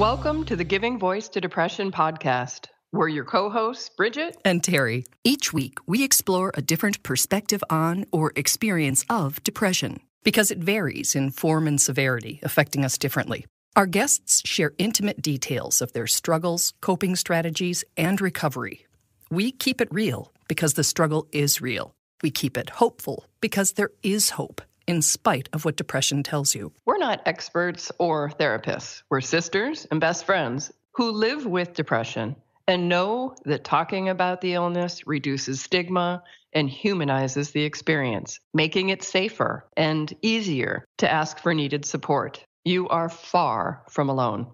Welcome to the Giving Voice to Depression podcast. We're your co hosts, Bridget and Terry. Each week, we explore a different perspective on or experience of depression because it varies in form and severity, affecting us differently. Our guests share intimate details of their struggles, coping strategies, and recovery. We keep it real because the struggle is real. We keep it hopeful because there is hope in spite of what depression tells you. We're not experts or therapists. We're sisters and best friends who live with depression and know that talking about the illness reduces stigma and humanizes the experience, making it safer and easier to ask for needed support. You are far from alone.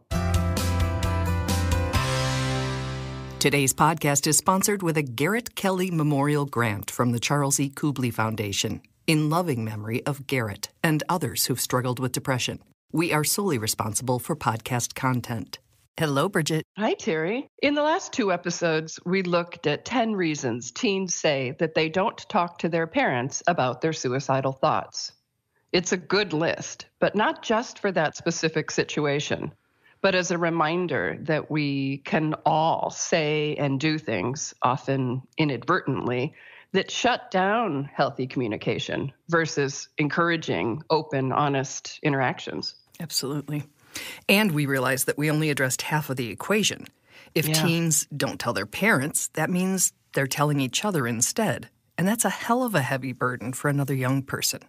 Today's podcast is sponsored with a Garrett Kelly Memorial Grant from the Charles E. Kubly Foundation in loving memory of Garrett and others who've struggled with depression. We are solely responsible for podcast content. Hello, Bridget. Hi, Terry. In the last two episodes, we looked at 10 reasons teens say that they don't talk to their parents about their suicidal thoughts. It's a good list, but not just for that specific situation, but as a reminder that we can all say and do things, often inadvertently, that shut down healthy communication versus encouraging open, honest interactions. Absolutely. And we realized that we only addressed half of the equation. If yeah. teens don't tell their parents, that means they're telling each other instead. And that's a hell of a heavy burden for another young person.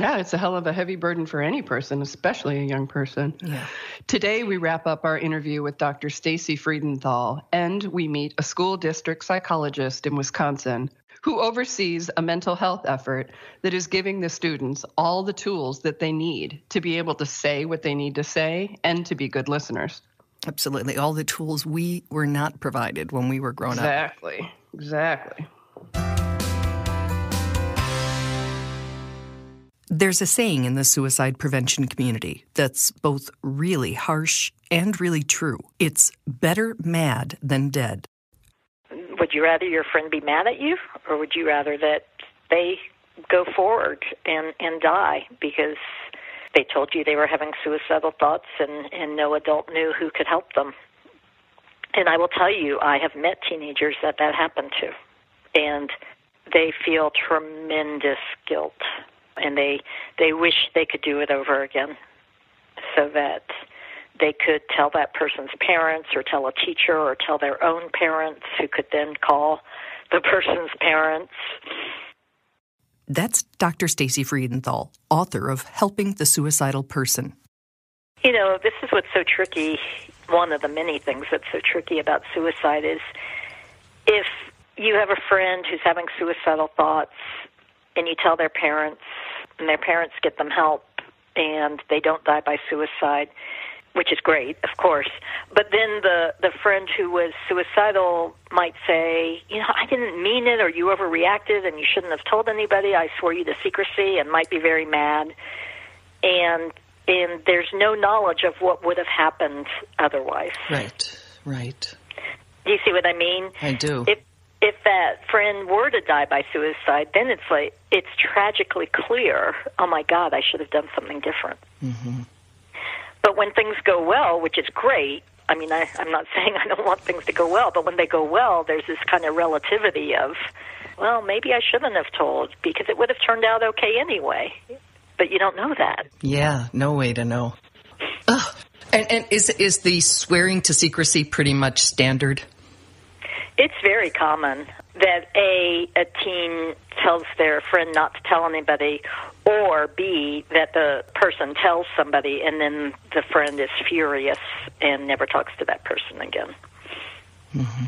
Yeah, it's a hell of a heavy burden for any person, especially a young person. Yeah. Today, we wrap up our interview with Dr. Stacey Freedenthal, and we meet a school district psychologist in Wisconsin who oversees a mental health effort that is giving the students all the tools that they need to be able to say what they need to say and to be good listeners. Absolutely. All the tools we were not provided when we were grown exactly. up. Exactly. Exactly. There's a saying in the suicide prevention community that's both really harsh and really true. It's better mad than dead would you rather your friend be mad at you or would you rather that they go forward and and die because they told you they were having suicidal thoughts and and no adult knew who could help them? And i will tell you i have met teenagers that that happened to and they feel tremendous guilt and they they wish they could do it over again so that they could tell that person's parents or tell a teacher or tell their own parents who could then call the person's parents. That's Dr. Stacey Freedenthal, author of Helping the Suicidal Person. You know, this is what's so tricky. One of the many things that's so tricky about suicide is if you have a friend who's having suicidal thoughts and you tell their parents and their parents get them help and they don't die by suicide, which is great, of course. But then the the friend who was suicidal might say, you know, I didn't mean it, or you overreacted, and you shouldn't have told anybody. I swore you to secrecy, and might be very mad. And and there's no knowledge of what would have happened otherwise. Right. Right. Do you see what I mean? I do. If if that friend were to die by suicide, then it's like it's tragically clear. Oh my God, I should have done something different. Mm-hmm. But when things go well, which is great, I mean, I, I'm not saying I don't want things to go well, but when they go well, there's this kind of relativity of, well, maybe I shouldn't have told because it would have turned out okay anyway. But you don't know that. Yeah, no way to know. Ugh. And, and is is the swearing to secrecy pretty much standard? It's very common that a a teen tells their friend not to tell anybody, or B that the person tells somebody and then the friend is furious and never talks to that person again. Mm-hmm.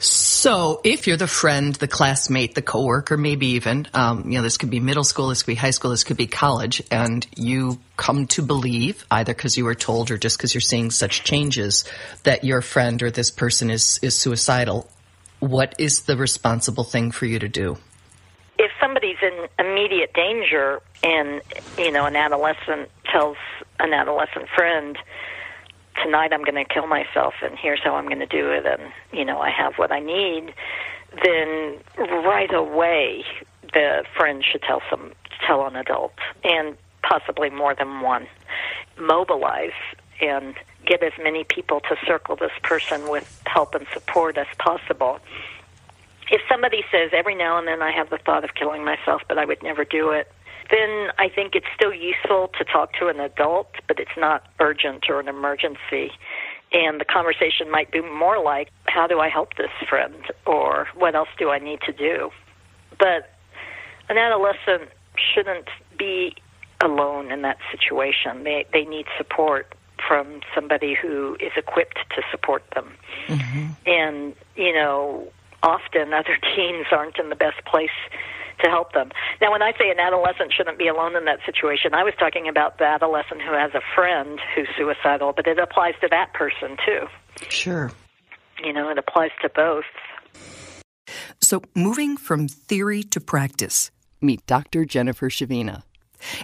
So, if you're the friend, the classmate, the coworker, maybe even, um, you know, this could be middle school, this could be high school, this could be college, and you come to believe, either because you were told or just because you're seeing such changes, that your friend or this person is is suicidal, what is the responsible thing for you to do? Somebody's in immediate danger and, you know, an adolescent tells an adolescent friend, tonight I'm going to kill myself and here's how I'm going to do it and, you know, I have what I need, then right away the friend should tell some tell an adult and possibly more than one. Mobilize and get as many people to circle this person with help and support as possible. If somebody says every now and then I have the thought of killing myself, but I would never do it, then I think it's still useful to talk to an adult, but it's not urgent or an emergency. And the conversation might be more like, how do I help this friend? Or what else do I need to do? But an adolescent shouldn't be alone in that situation. They, they need support from somebody who is equipped to support them. Mm-hmm. And, you know, often other teens aren't in the best place to help them. Now, when I say an adolescent shouldn't be alone in that situation, I was talking about the adolescent who has a friend who's suicidal, but it applies to that person too. Sure. You know, it applies to both. So, moving from theory to practice, meet Dr. Jennifer Krzewina.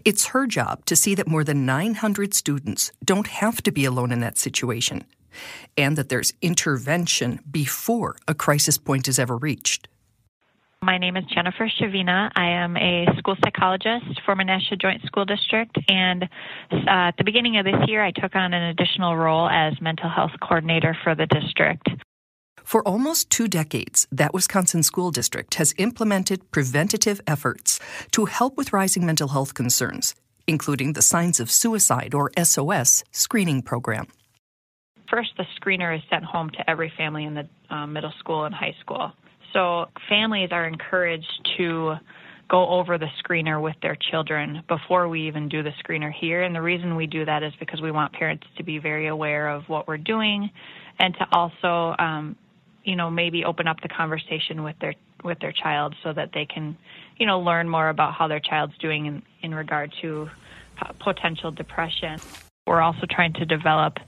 It's her job to see that more than 900 students don't have to be alone in that situation, and that there's intervention before a crisis point is ever reached. My name is Jennifer Krzewina. I am a school psychologist for Menasha Joint School District, and uh, at the beginning of this year, I took on an additional role as mental health coordinator for the district. For almost two decades, that Wisconsin school district has implemented preventative efforts to help with rising mental health concerns, including the Signs of Suicide or SOS screening program. First, the screener is sent home to every family in the uh, middle school and high school. So families are encouraged to go over the screener with their children before we even do the screener here. And the reason we do that is because we want parents to be very aware of what we're doing and to also, um, you know, maybe open up the conversation with their with their child so that they can, you know, learn more about how their child's doing in, in regard to potential depression. We're also trying to develop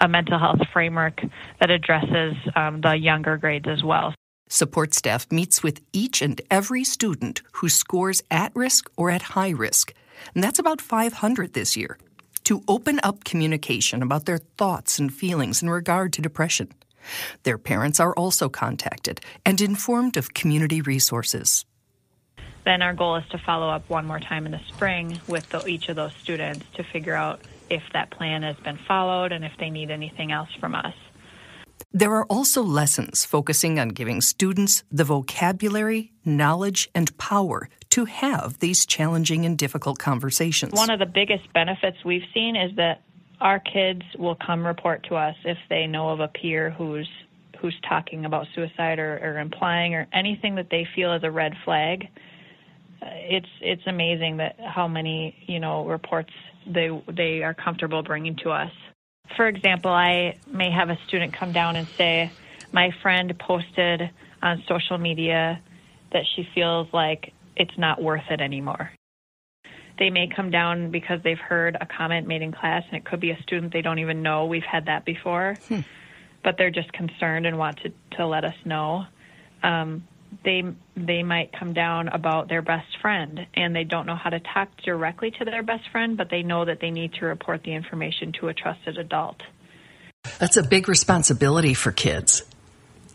a mental health framework that addresses um, the younger grades as well. Support staff meets with each and every student who scores at risk or at high risk, and that's about 500 this year, to open up communication about their thoughts and feelings in regard to depression. Their parents are also contacted and informed of community resources. Then our goal is to follow up one more time in the spring with the, each of those students to figure out if that plan has been followed and if they need anything else from us. There are also lessons focusing on giving students the vocabulary, knowledge, and power to have these challenging and difficult conversations. One of the biggest benefits we've seen is that our kids will come report to us if they know of a peer who's who's talking about suicide or, or implying or anything that they feel is a red flag. It's it's amazing that how many you know reports they they are comfortable bringing to us. For example, I may have a student come down and say, My friend posted on social media that she feels like it's not worth it anymore. They may come down because they've heard a comment made in class, and it could be a student they don't even know. We've had that before, hmm. but they're just concerned and want to, to let us know. Um, they they might come down about their best friend and they don't know how to talk directly to their best friend but they know that they need to report the information to a trusted adult. That's a big responsibility for kids.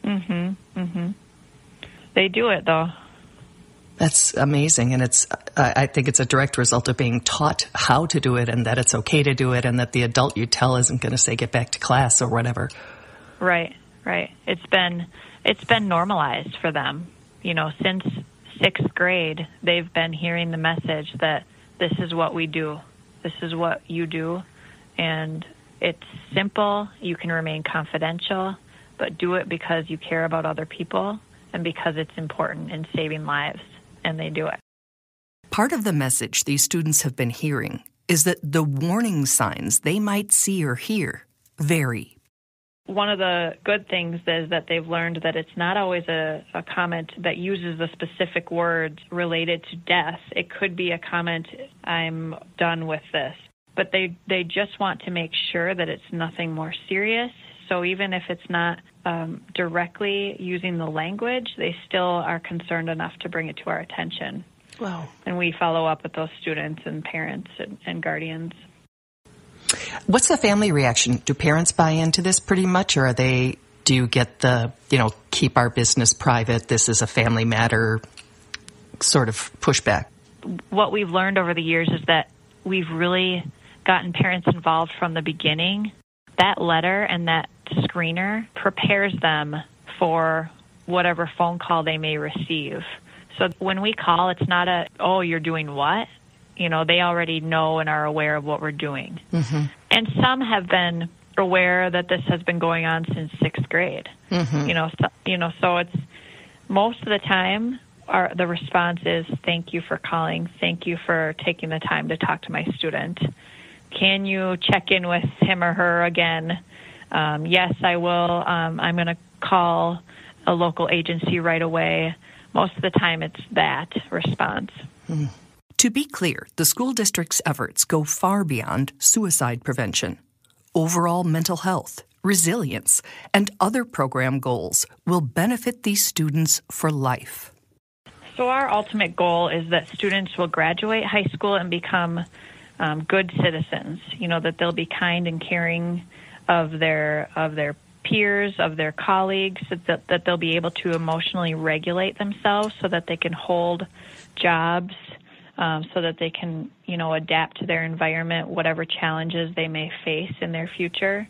Mhm mhm they do it though. That's amazing and it's i think it's a direct result of being taught how to do it and that it's okay to do it and that the adult you tell isn't going to say get back to class or whatever. Right right. It's been it's been normalized for them. You know, since sixth grade, they've been hearing the message that this is what we do, this is what you do, and it's simple. You can remain confidential, but do it because you care about other people and because it's important in saving lives, and they do it. Part of the message these students have been hearing is that the warning signs they might see or hear vary one of the good things is that they've learned that it's not always a, a, comment that uses the specific words related to death. It could be a comment, I'm done with this. But they, they just want to make sure that it's nothing more serious. So even if it's not um, directly using the language, they still are concerned enough to bring it to our attention. Wow. And we follow up with those students and parents and, and guardians. What's the family reaction? Do parents buy into this pretty much, or are they? Do you get the you know keep our business private? This is a family matter sort of pushback. What we've learned over the years is that we've really gotten parents involved from the beginning. that letter and that screener prepares them for whatever phone call they may receive. So when we call, it's not a, oh, you're doing what? You know, they already know and are aware of what we're doing. Mm-hmm. And some have been aware that this has been going on since sixth grade. Mm-hmm. You know, so, you know, so it's most of the time our the response is thank you for calling, thank you for taking the time to talk to my student. Can you check in with him or her again? Um, yes, I will. Um, I'm going to call a local agency right away. Most of the time, it's that response. Hmm. To be clear, the school district's efforts go far beyond suicide prevention. Overall mental health, resilience, and other program goals will benefit these students for life. So, our ultimate goal is that students will graduate high school and become um, good citizens. You know that they'll be kind and caring of their of their peers, of their colleagues, that, that they'll be able to emotionally regulate themselves so that they can hold jobs, um, so that they can, you know, adapt to their environment, whatever challenges they may face in their future.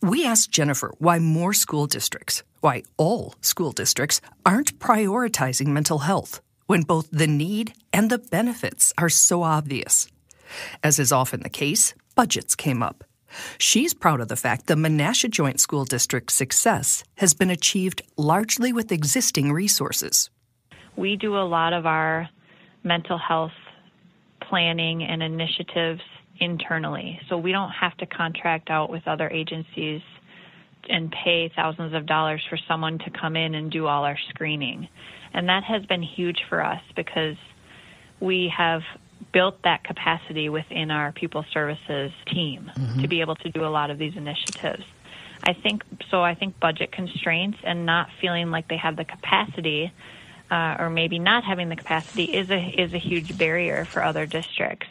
We asked Jennifer why more school districts, why all school districts, aren't prioritizing mental health when both the need and the benefits are so obvious. As is often the case, budgets came up. She's proud of the fact the Menasha Joint School District's success has been achieved largely with existing resources. We do a lot of our mental health planning and initiatives internally, so we don't have to contract out with other agencies and pay thousands of dollars for someone to come in and do all our screening. And that has been huge for us because we have built that capacity within our pupil services team mm-hmm. to be able to do a lot of these initiatives. I think so. I think budget constraints and not feeling like they have the capacity, uh, or maybe not having the capacity, is a is a huge barrier for other districts.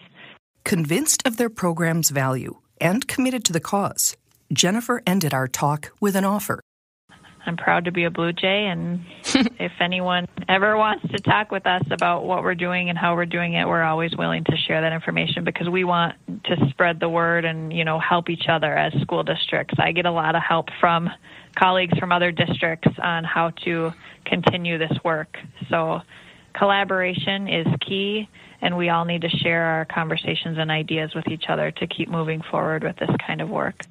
Convinced of their program's value and committed to the cause, Jennifer ended our talk with an offer. I'm proud to be a Blue Jay, and if anyone ever wants to talk with us about what we're doing and how we're doing it, we're always willing to share that information because we want to spread the word and you know help each other as school districts. I get a lot of help from colleagues from other districts on how to continue this work. So collaboration is key, and we all need to share our conversations and ideas with each other to keep moving forward with this kind of work.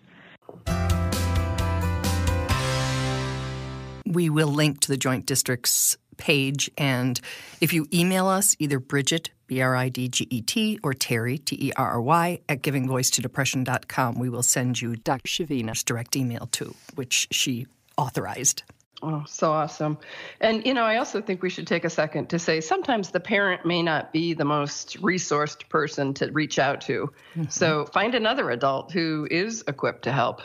We will link to the Joint Districts page. And if you email us, either Bridget, B R I D G E T, or Terry, T E R R Y, at givingvoicetodepression.com, we will send you Dr. Krzewina's direct email too, which she authorized. Oh, so awesome. And, you know, I also think we should take a second to say sometimes the parent may not be the most resourced person to reach out to. Mm-hmm. So find another adult who is equipped to help.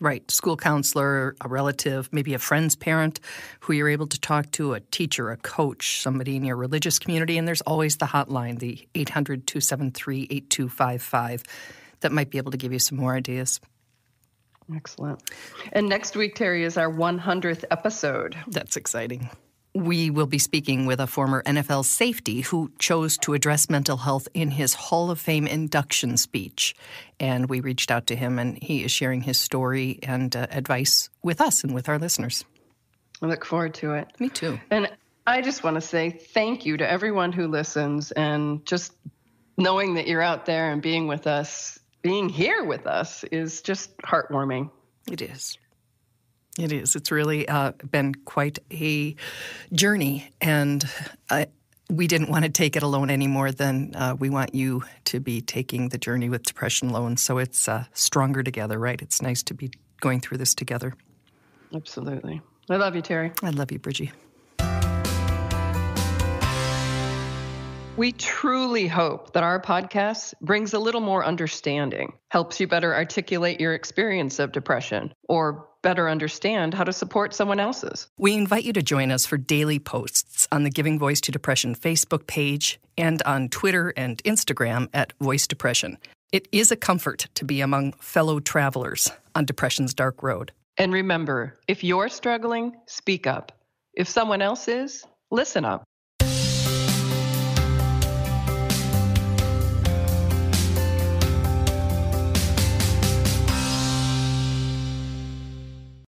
Right. School counselor, a relative, maybe a friend's parent who you're able to talk to, a teacher, a coach, somebody in your religious community. And there's always the hotline, the 800 273 8255, that might be able to give you some more ideas. Excellent. And next week, Terry, is our 100th episode. That's exciting. We will be speaking with a former NFL safety who chose to address mental health in his Hall of Fame induction speech. And we reached out to him, and he is sharing his story and uh, advice with us and with our listeners. I look forward to it. Me too. And I just want to say thank you to everyone who listens and just knowing that you're out there and being with us, being here with us is just heartwarming. It is. It is. It's really uh, been quite a journey, and I, we didn't want to take it alone any more than uh, we want you to be taking the journey with depression alone. So it's uh, stronger together, right? It's nice to be going through this together. Absolutely. I love you, Terry. I love you, Bridgie. We truly hope that our podcast brings a little more understanding, helps you better articulate your experience of depression, or better understand how to support someone else's. We invite you to join us for daily posts on the Giving Voice to Depression Facebook page and on Twitter and Instagram at Voice Depression. It is a comfort to be among fellow travelers on depression's dark road. And remember, if you're struggling, speak up. If someone else is, listen up.